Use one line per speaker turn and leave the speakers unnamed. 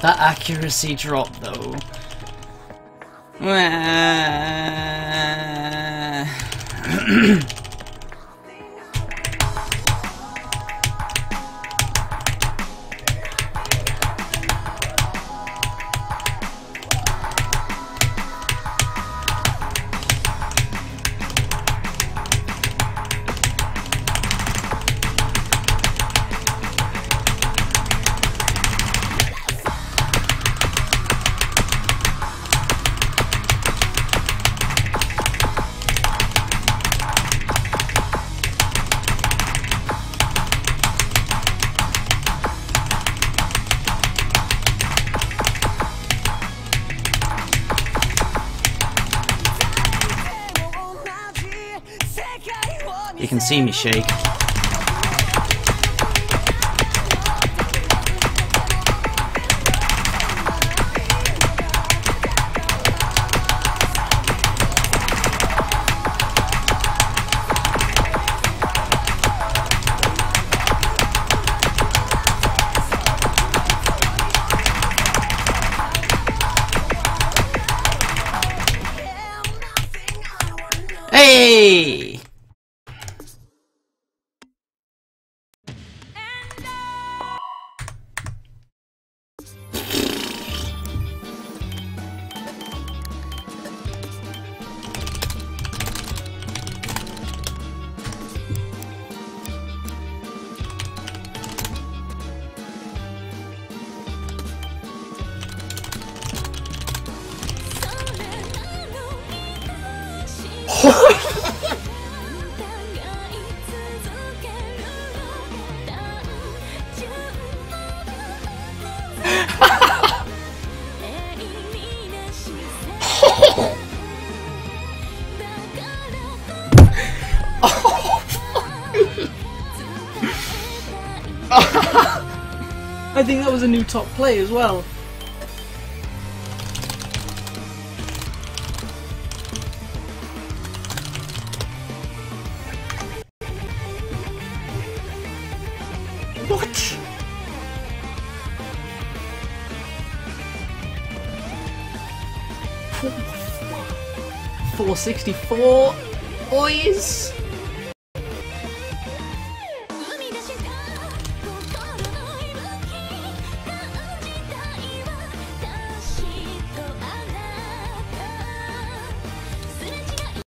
That accuracy drop, though. You can see me shake. Hey! I think that was a new top play as well. What? Four sixty four, boys.